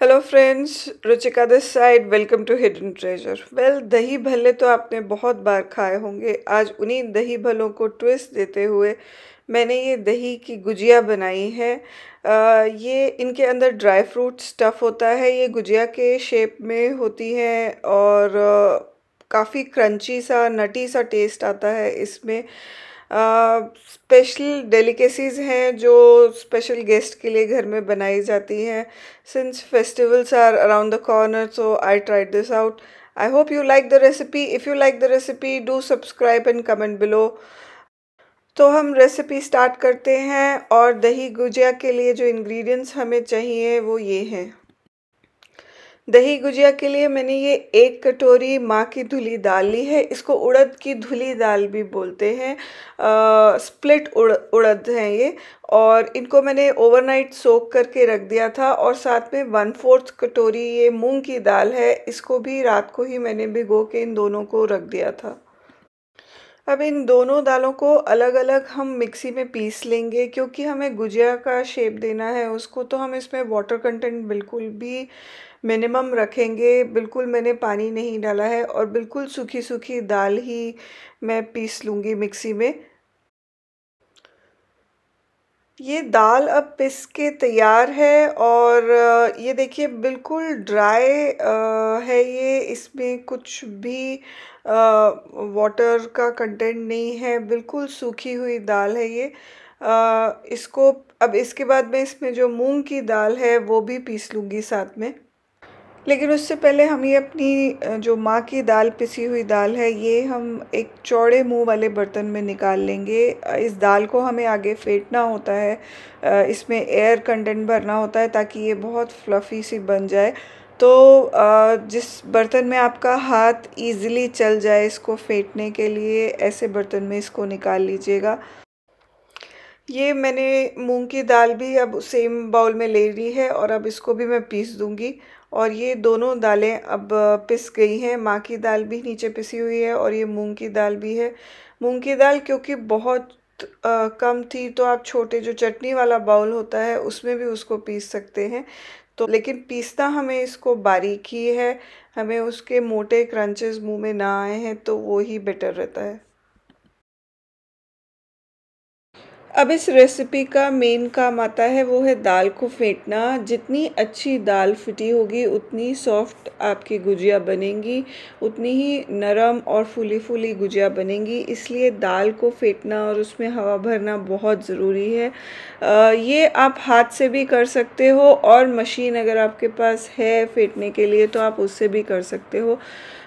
Hello friends Ruchika this side welcome to hidden treasure well dahi bhalle तो आपने बहुत बार खाए होंगे। आज उन्हीं दही भल्लों को ट्विस्ट देते हुए मैंने ये दही की गुजिया बनाई है। आ, ये इनके अंदर ड्राई फ्रूट स्टफ़ होता है। ये गुजिया के शेप में होती है और काफ़ी क्रंची सा नटी सा टेस्ट आता है इसमें। स्पेशल डेलिकेसीज़ हैं जो स्पेशल गेस्ट के लिए घर में बनाई जाती हैं। Since festivals are around the corner so I tried this out I hope you like the recipe if you like the recipe do subscribe and comment below तो हम रेसिपी स्टार्ट करते हैं और दही गुजिया के लिए जो इंग्रेडिएंट्स हमें चाहिए, वो ये हैं। दही गुजिया के लिए मैंने ये एक कटोरी माँ की धुली दाल ली है। इसको उड़द की धुली दाल भी बोलते हैं। स्प्लिट उड़, उड़द हैं ये। और इनको मैंने ओवरनाइट सोक करके रख दिया था और साथ में वन फोर्थ कटोरी ये मूंग की दाल है। इसको भी रात को ही मैंने भिगो के इन दोनों को रख दिया था। अब इन दोनों दालों को अलग अलग हम मिक्सी में पीस लेंगे क्योंकि हमें गुजिया का शेप देना है उसको तो हम इसमें वाटर कंटेंट बिल्कुल भी मिनिमम रखेंगे। बिल्कुल मैंने पानी नहीं डाला है और बिल्कुल सूखी सूखी दाल ही मैं पीस लूँगी मिक्सी में। ये दाल अब पिस के तैयार है और, ये देखिए बिल्कुल ड्राई है ये। इसमें कुछ भी वाटर का कंटेंट नहीं है। बिल्कुल सूखी हुई दाल है ये। इसको, अब इसके बाद मैं इसमें जो मूंग की दाल है वो भी पीस लूँगी साथ में। लेकिन उससे पहले हम ये अपनी जो माँ की दाल पिसी हुई दाल है, ये हम एक चौड़े मुँह वाले बर्तन में निकाल लेंगे। इस दाल को हमें आगे फेंटना होता है इसमें एयर कंटेंट भरना होता है ताकि ये बहुत फ्लफ़ी सी बन जाए। तो जिस बर्तन में आपका हाथ इजीली चल जाए इसको फेंटने के लिए, ऐसे बर्तन में इसको निकाल लीजिएगा। ये मैंने मूंग की दाल भी अब सेम बाउल में ले ली है और अब इसको भी मैं पीस दूँगी। और ये दोनों दालें अब पिस गई हैं। माँ की दाल भी नीचे पिसी हुई है और ये मूंग की दाल भी है। मूंग की दाल क्योंकि बहुत आ, कम थी तो आप छोटे जो चटनी वाला बाउल होता है उसमें भी उसको पीस सकते हैं। तो लेकिन पीसना हमें इसको बारीक ही। हमें उसके मोटे क्रंचेस मुँह में ना आए हैं तो वो ही बेटर रहता है। अब इस रेसिपी का मेन काम आता है वो है दाल को फेंटना। जितनी अच्छी दाल फिटी होगी उतनी सॉफ्ट आपकी गुजिया बनेंगी उतनी ही नरम और फूली फूली गुजिया बनेंगी। इसलिए दाल को फेंटना और उसमें हवा भरना बहुत ज़रूरी है। आ, ये आप हाथ से भी कर सकते हो और मशीन अगर आपके पास है फेंटने के लिए तो आप उससे भी कर सकते हो।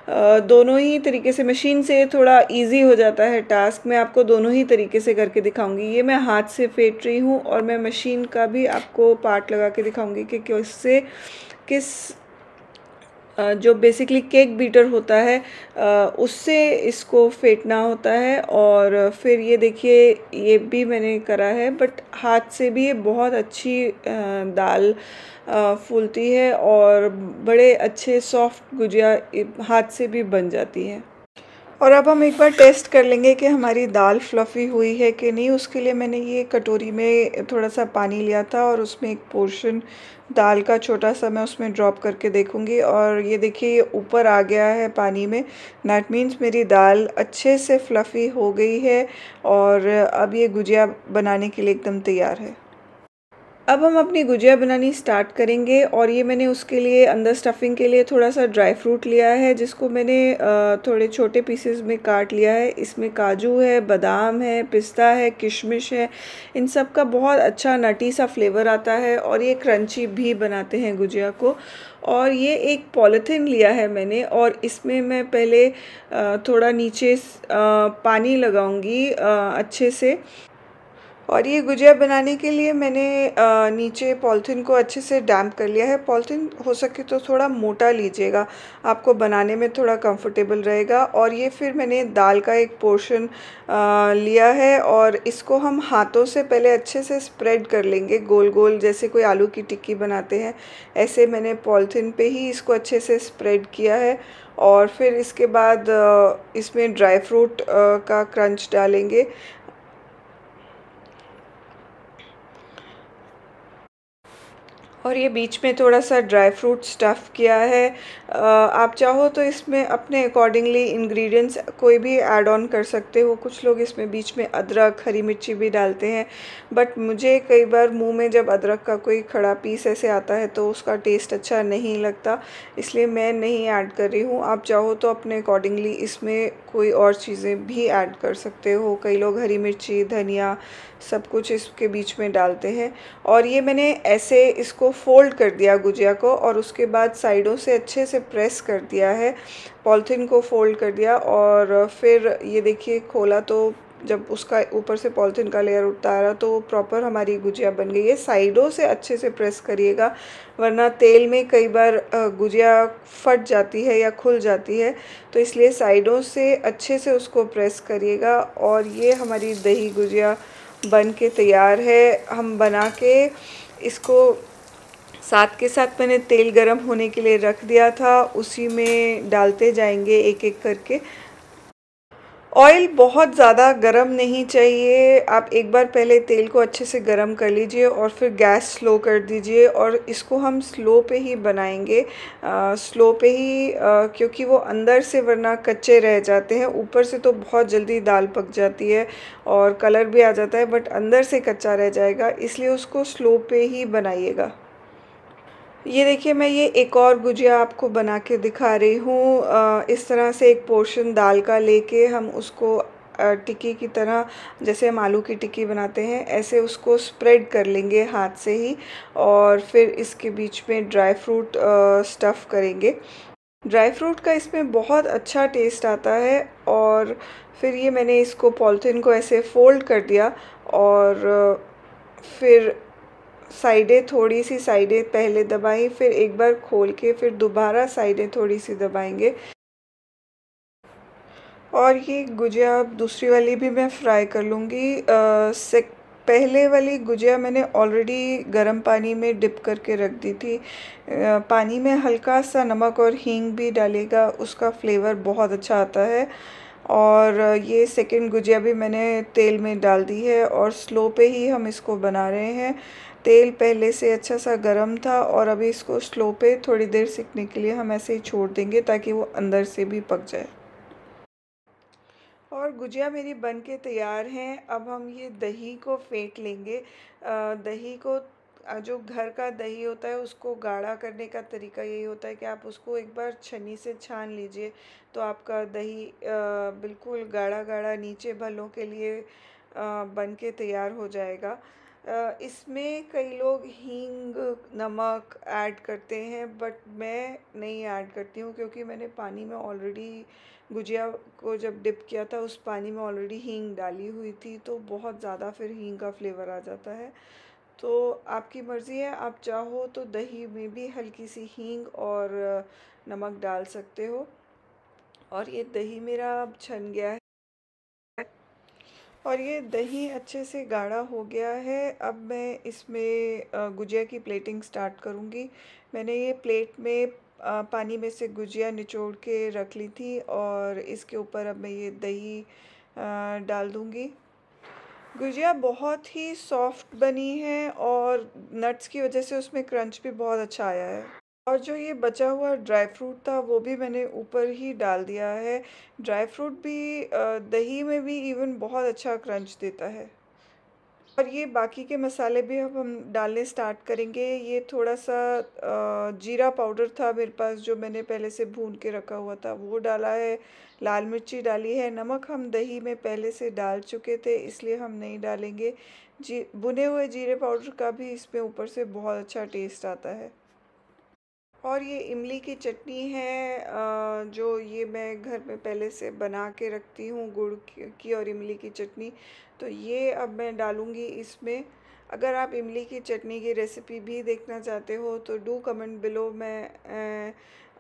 दोनों ही तरीके से मशीन से थोड़ा इजी हो जाता है टास्क मैं आपको दोनों ही तरीके से करके दिखाऊँगी। ये मैं हाथ से फेंट रही हूँ और मैं मशीन का भी आपको पार्ट लगा के दिखाऊँगी कि किससे, किस जो बेसिकली केक बीटर होता है उससे इसको फेंटना होता है और फिर ये देखिए, ये भी मैंने करा है बट हाथ से भी ये बहुत अच्छी दाल फूलती है और बड़े अच्छे सॉफ्ट गुजिया, हाथ से भी बन जाती है। और अब हम एक बार टेस्ट कर लेंगे कि हमारी दाल फ्लफ़ी हुई है कि नहीं। उसके लिए मैंने ये कटोरी में थोड़ा सा पानी लिया था और उसमें एक पोर्शन दाल का छोटा सा मैं उसमें ड्रॉप करके देखूँगी। और ये देखिए, ये ऊपर आ गया है पानी में। दैट मीन्स मेरी दाल अच्छे से फ्लफ़ी हो गई है और अब ये गुजिया बनाने के लिए एकदम तैयार है। अब हम अपनी गुजिया बनानी स्टार्ट करेंगे और ये मैंने उसके लिए अंदर स्टफिंग के लिए थोड़ा सा ड्राई फ्रूट लिया है, जिसको मैंने थोड़े छोटे पीसेस में काट लिया है। इसमें काजू है, बादाम है, पिस्ता है, किशमिश है। इन सब का बहुत अच्छा नटी सा फ्लेवर आता है और ये क्रंची भी बनाते हैं गुजिया को। और ये एक पॉलीथीन लिया है मैंने और इसमें मैं पहले थोड़ा नीचे पानी लगाऊँगी अच्छे से। और ये गुजिया बनाने के लिए मैंने नीचे पॉलिथीन को अच्छे से डैम्प कर लिया है। पॉलिथीन हो सके तो थोड़ा मोटा लीजिएगा, आपको बनाने में थोड़ा कंफर्टेबल रहेगा। और ये फिर मैंने दाल का एक पोर्शन लिया है और इसको हम हाथों से पहले अच्छे से स्प्रेड कर लेंगे गोल गोल, जैसे कोई आलू की टिक्की बनाते हैं। ऐसे मैंने पॉलिथीन पे ही इसको अच्छे से स्प्रेड किया है और फिर इसके बाद इसमें ड्राई फ्रूट का क्रंच डालेंगे। और ये बीच में थोड़ा सा ड्राई फ्रूट स्टफ़ किया है। आप चाहो तो इसमें अपने अकॉर्डिंगली इंग्रेडिएंट्स कोई भी ऐड ऑन कर सकते हो। कुछ लोग इसमें बीच में अदरक, हरी मिर्ची भी डालते हैं। बट मुझे कई बार मुँह में जब अदरक का कोई खड़ा पीस ऐसे आता है तो उसका टेस्ट अच्छा नहीं लगता। इसलिए मैं नहीं ऐड कर रही हूँ। आप चाहो तो अपने अकॉर्डिंगली इसमें कोई और चीज़ें भी ऐड कर सकते हो। कई लोग हरी मिर्ची, धनिया सब कुछ इसके बीच में डालते हैं। और ये मैंने ऐसे इसको फ़ोल्ड कर दिया गुजिया को और उसके बाद साइडों से अच्छे से प्रेस कर दिया है। पॉलिथीन को फ़ोल्ड कर दिया और फिर ये देखिए खोला तो जब उसका ऊपर से पॉलिथीन का लेयर उतारा तो वो प्रॉपर हमारी गुजिया बन गई है। साइडों से अच्छे से प्रेस करिएगा, वरना तेल में कई बार गुजिया फट जाती है या खुल जाती है तो इसलिए साइडों से अच्छे से उसको प्रेस करिएगा और ये हमारी दही गुजिया बन के तैयार है। हम बना के इसको साथ के साथ मैंने तेल गरम होने के लिए रख दिया था, उसी में डालते जाएँगे एक एक करके। ऑयल बहुत ज़्यादा गरम नहीं चाहिए। आप एक बार पहले तेल को अच्छे से गरम कर लीजिए और फिर गैस स्लो कर दीजिए और इसको हम स्लो पे ही बनाएँगे। आ, स्लो पे ही आ, क्योंकि वो अंदर से वरना कच्चे रह जाते हैं। ऊपर से तो बहुत जल्दी दाल पक जाती है और कलर भी आ जाता है बट अंदर से कच्चा रह जाएगा। इसलिए उसको स्लो पे ही बनाइएगा। ये देखिए, मैं ये एक और गुजिया आपको बना के दिखा रही हूँ। इस तरह से एक पोर्शन दाल का लेके हम उसको टिक्की की तरह, जैसे हम आलू की टिक्की बनाते हैं, ऐसे उसको स्प्रेड कर लेंगे हाथ से ही और फिर इसके बीच में ड्राई फ्रूट स्टफ़ करेंगे। ड्राई फ्रूट का इसमें बहुत अच्छा टेस्ट आता है और फिर ये मैंने इसको पॉलिथीन को ऐसे फ़ोल्ड कर दिया और फिर साइडें थोड़ी सी साइडें पहले दबाई फिर एक बार खोल के फिर दोबारा साइडें थोड़ी सी दबाएँगे। और ये गुजिया दूसरी वाली भी मैं फ्राई कर लूँगी। पहले वाली गुजिया मैंने ऑलरेडी गर्म पानी में डिप करके रख दी थी। पानी में हल्का सा नमक और हींग भी डालेगा उसका फ्लेवर बहुत अच्छा आता है। और ये सेकंड गुजिया भी मैंने तेल में डाल दी है और स्लो पे ही हम इसको बना रहे हैं। तेल पहले से अच्छा सा गर्म था और अभी इसको स्लो पे थोड़ी देर सीखने के लिए हम ऐसे ही छोड़ देंगे ताकि वो अंदर से भी पक जाए। और गुजिया मेरी बन के तैयार हैं। अब हम ये दही को फेंट लेंगे। दही को जो घर का दही होता है उसको गाढ़ा करने का तरीका यही होता है कि आप उसको एक बार छन्नी से छान लीजिए। तो आपका दही बिल्कुल गाढ़ा गाढ़ा नीचे भलों के लिए बन के तैयार हो जाएगा। इसमें कई लोग हींग, नमक ऐड करते हैं, बट मैं नहीं ऐड करती हूँ क्योंकि मैंने पानी में ऑलरेडी गुजिया को जब डिप किया था, उस पानी में ऑलरेडी हींग डाली हुई थी तो बहुत ज़्यादा फिर हींग का फ्लेवर आ जाता है। तो आपकी मर्ज़ी है, आप चाहो तो दही में भी हल्की सी हींग और नमक डाल सकते हो। और ये दही मेरा अब छन गया है। और ये दही अच्छे से गाढ़ा हो गया है। अब मैं इसमें गुजिया की प्लेटिंग स्टार्ट करूँगी। मैंने ये प्लेट में पानी में से गुजिया निचोड़ के रख ली थी और इसके ऊपर अब मैं ये दही डाल दूँगी। गुजिया बहुत ही सॉफ्ट बनी है और नट्स की वजह से उसमें क्रंच भी बहुत अच्छा आया है। और जो ये बचा हुआ ड्राई फ्रूट था, वो भी मैंने ऊपर ही डाल दिया है। ड्राई फ्रूट भी दही में भी इवन बहुत अच्छा क्रंच देता है। और ये बाकी के मसाले भी अब हम डालने स्टार्ट करेंगे। ये थोड़ा सा जीरा पाउडर था मेरे पास, जो मैंने पहले से भून के रखा हुआ था, वो डाला है। लाल मिर्ची डाली है। नमक हम दही में पहले से डाल चुके थे, इसलिए हम नहीं डालेंगे। जी, भुने हुए जीरे पाउडर का भी इसमें ऊपर से बहुत अच्छा टेस्ट आता है। और ये इमली की चटनी है जो ये मैं घर में पहले से बना के रखती हूँ गुड़ की और इमली की चटनी। तो ये अब मैं डालूँगी इसमें। अगर आप इमली की चटनी की रेसिपी भी देखना चाहते हो तो डू कमेंट बिलो। मैं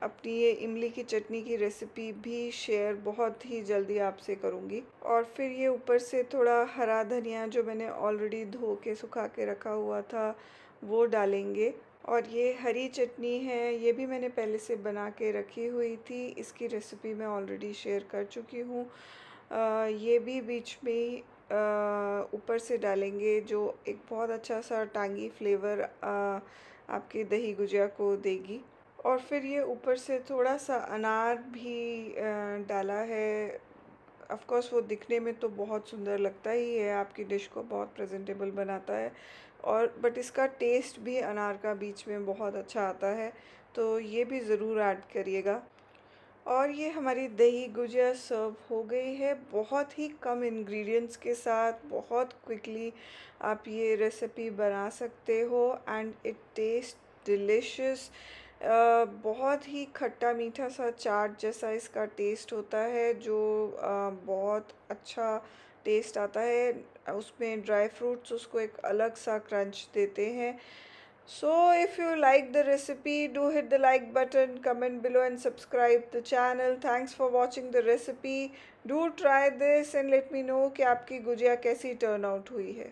अपनी ये इमली की चटनी की रेसिपी भी शेयर बहुत ही जल्दी आपसे करूँगी। और फिर ये ऊपर से थोड़ा हरा धनिया जो मैंने ऑलरेडी धो के सुखा के रखा हुआ था, वो डालेंगे। और ये हरी चटनी है, ये भी मैंने पहले से बना के रखी हुई थी, इसकी रेसिपी मैं ऑलरेडी शेयर कर चुकी हूँ। ये भी बीच में ऊपर से डालेंगे जो एक बहुत अच्छा सा टांगी फ्लेवर आपकी दही गुजिया को देगी। और फिर ये ऊपर से थोड़ा सा अनार भी डाला है। ऑफ़ कोर्स वो दिखने में तो बहुत सुंदर लगता ही है, आपकी डिश को बहुत प्रेजेंटेबल बनाता है। और बट इसका टेस्ट भी अनार का बीच में बहुत अच्छा आता है तो ये भी ज़रूर ऐड करिएगा। और ये हमारी दही गुजिया सर्व हो गई है, बहुत ही कम इंग्रेडिएंट्स के साथ, बहुत क्विकली आप ये रेसिपी बना सकते हो एंड इट टेस्ट डिलिशियस बहुत ही खट्टा मीठा सा चाट जैसा इसका टेस्ट होता है, जो बहुत अच्छा टेस्ट आता है, उसमें ड्राई फ्रूट्स उसको एक अलग सा क्रंच देते हैं। So if you like the recipe do hit the like button comment below and subscribe the channel thanks for watching the recipe do try this and let me know कि आपकी गुजिया कैसी turn out हुई है।